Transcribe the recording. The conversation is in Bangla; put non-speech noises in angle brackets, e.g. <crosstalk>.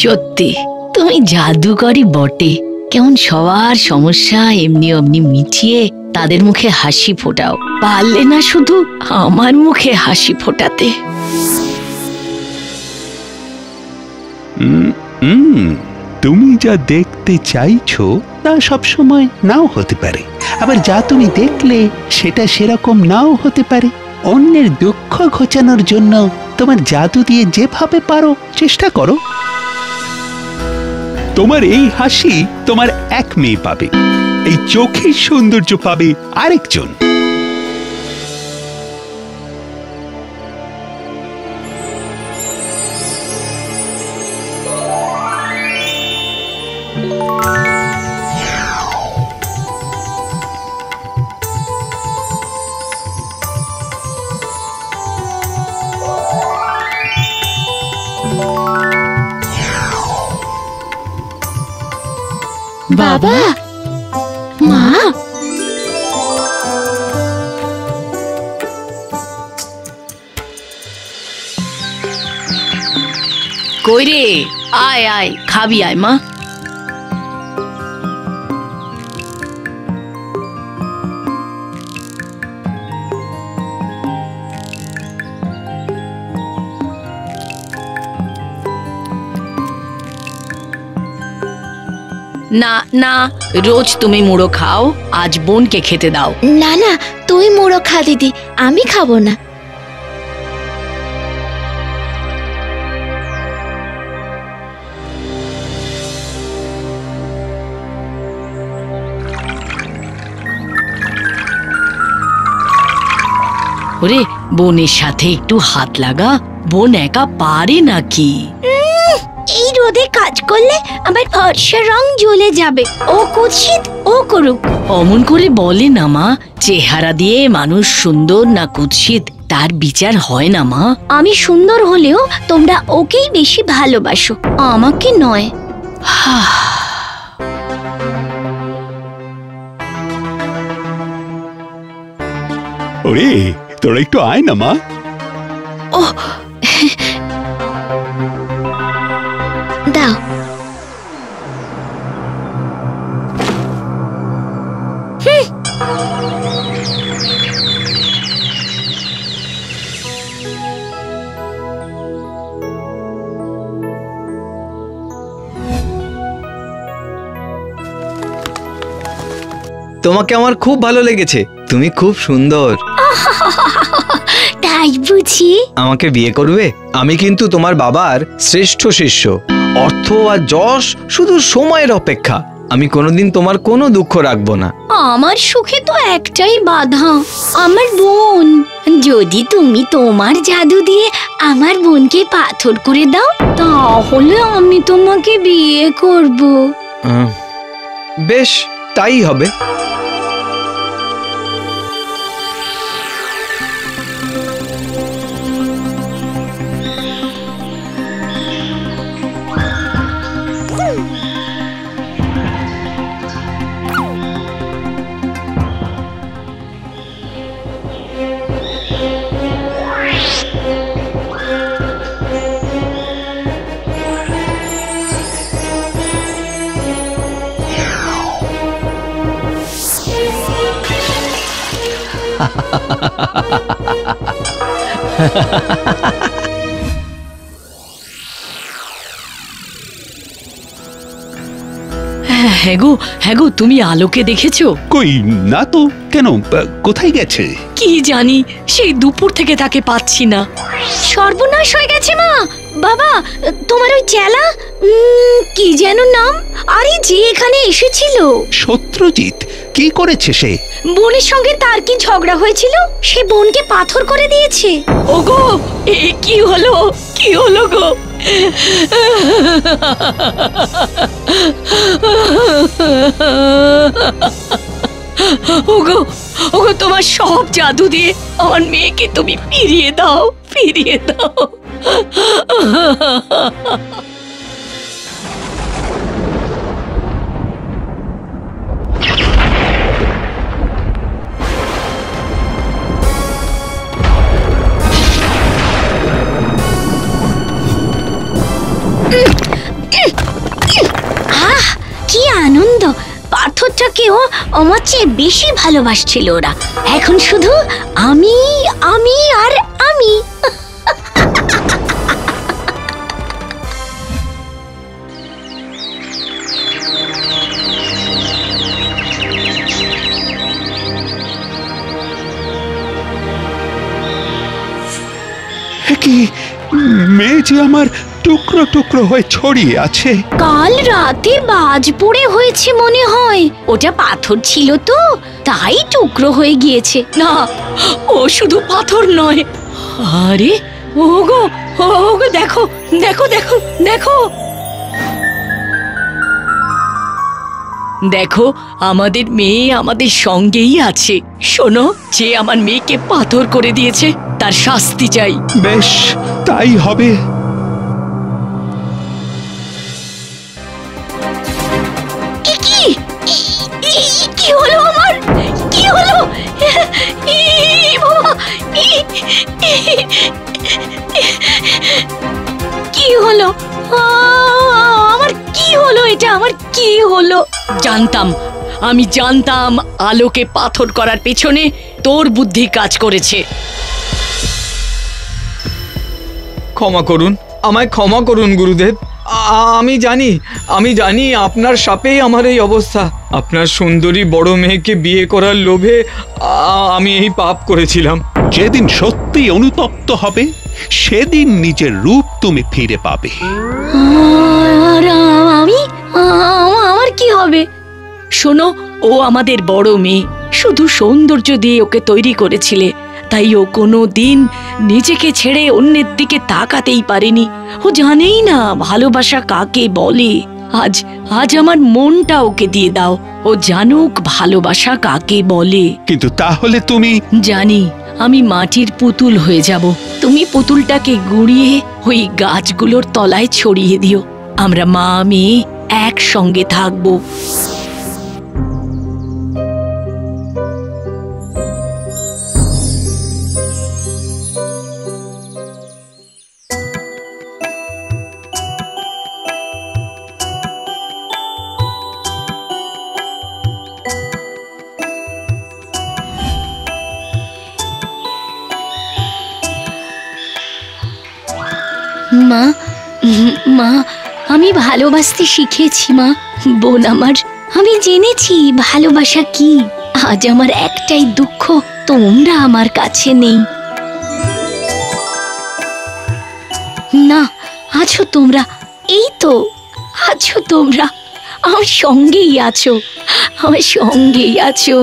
সত্যি। তুমি জাদুকরই বটে। কেমন সবার সমস্যা এমনি অমনি মিটিয়ে তাদের মুখে হাসি ফোটাও। পারলে না শুধু আমার মুখে হাসি ফোটাতে। তুমি যা দেখতে চাইছো তা সবসময় নাও হতে পারে। আবার যা তুমি দেখলে সেটা সেরকম নাও হতে পারে। অন্যের দুঃখ ঘোচানোর জন্য তোমার জাদু দিয়ে যেভাবে পারো, চেষ্টা করো। তোমার এই হাসি তোমার এক মেয়ে পাবে। এই চোখের সৌন্দর্য পাবে আরেকজন। বাবা মা কই রে আয় আয় খাবি আয় মা না না রোজ তুমি মুড়ো খাও আজ বোনকে খেতে দাও। না না তুই মুড়ো খা দিদি আমি খাব না। ওরে বোনের সাথে একটু হাত লাগা বোন একা পারে নাকি? এই রোদে কাজ করলে আমার ফর্সা রং জ্বলে যাবে। ও কুৎসিত ও করুক। অমন করে বলে না মা। চেহারা দিয়ে মানুষ সুন্দর না কুৎসিত তার বিচার হয় না মা। আমি সুন্দর হলেও তোমরা ওকেই বেশি ভালোবাসো আমাকে নয়। ওরে তোরা একটু আয় না মা। দাও তোমাকে আমার খুব ভালো লেগেছে। তুমি খুব সুন্দর। <laughs> তাই বুঝি? আমাকে বিয়ে করবে? আমি কিন্তু তোমার বাবার শ্রেষ্ঠ শিষ্য। অর্থ আর যশ শুধু সময়ের অপেক্ষা। আমি কোনোদিন তোমার কোনো দুঃখ রাখব না। আমার সুখে তো একটাই বাধা আমার বোন। যদি তুমি তোমার জাদু দিয়ে আমার বোনকে পাথর করে দাও তাহলে আমি তোমাকে বিয়ে করব। বেশ তাই হবে 哈哈哈哈哈哈哈哈哈哈哈哈哈哈哈哈 হ্যাঁ গো হ্যাঁ গো তুমি আলোকে দেখেছ? কই না তো কেন? কোথায় গেছে? কি জানি সেই দুপুর থেকে তাকে পাচ্ছি না। সর্বনাশ হয়ে গেছে মা! বাবা তোমার ওই চেলা? উম, কি যেন নাম? আরে যে এখানে এসেছিল। সত্যজিৎ কি করেছে সে? বোনের সঙ্গে তার কি ঝগড়া হয়েছিল? সে বোনকে পাথর করে দিয়েছে। ওগো এ কি হলো? কি হলো গো? ওগো ওগো তোমার সব জাদু দিয়ে আমার মেয়েকে তুমি ফিরিয়ে দাও ফিরিয়ে দাও মানুষটাকেও আমার চেয়ে বেশি ভালোবাসছিল ওরা। এখন শুধু আমি আমি আর আমি। মেয়ে যে আমার টুকরো টুকরো হয়ে ছড়িয়ে আছে। কাল রাতে বাজ পড়ে হয়েছে মনে হয়। ওটা পাথর ছিল তো তাই টুকরো হয়ে গিয়েছে। না ও শুধু পাথর নয়। আরে ওগো ওগো দেখো দেখো দেখো দেখো। দেখো আমাদের মেয়ে আমাদের সঙ্গেই আছে। শোনো যে আমার মেয়েকে পাথর করে দিয়েছে তার শাস্তি চাই। বেশ তাই হবে। কি হলো? আমার কি হলো এটা? আমার কি হলো? জানতাম আমি জানতাম আলোকে পাথর করার পেছনে তোর বুদ্ধি কাজ করেছে। ক্ষমা করুন আমায় ক্ষমা করুন গুরুদেব। আমি জানি আমি জানি আপনার সাপেই আমার এই অবস্থা। আপনার সুন্দরী বড় মেয়েকে বিয়ে করার লোভে আ- আমি এই পাপ করেছিলাম। যেদিন সত্যি অনুতপ্ত হবে সেদিন নিজের রূপ তুমি ফিরে পাবে। আর আমি? আমার কি হবে? শোনো ও আমাদের বড় মেয়ে। শুধু সৌন্দর্য দিয়ে ওকে তৈরি করেছিলে। তাই ও কোনো দিন নিজেকে ছেড়ে অন্যের দিকে তাকাতেই পারেনি। ও জানেই না ভালোবাসা কাকে বলে। আজ আজ আমার মনটা ওকে দিয়ে দাও। ও জানুক ভালোবাসা কাকে বলে। কিন্তু তাহলে তুমি জানি। আমি মাটির পুতুল হয়ে যাব। তুমি পুতুলটাকে গুড়িয়ে ওই গাছগুলোর তলায় ছড়িয়ে দিও। আমরা মা, মেয়ে একসঙ্গে থাকব। মা। মা, আমি ভালোবাসতে শিখেছি, মা। বোন আমার, আমি জেনেছি ভালোবাসা কি। আজ আমার একটাই দুঃখ, তোমরা আমার কাছে নেই। না, আছো তোমরা। এই তো, আছো তোমরা। আমার সঙ্গেই আছো, আমার সঙ্গেই আছো।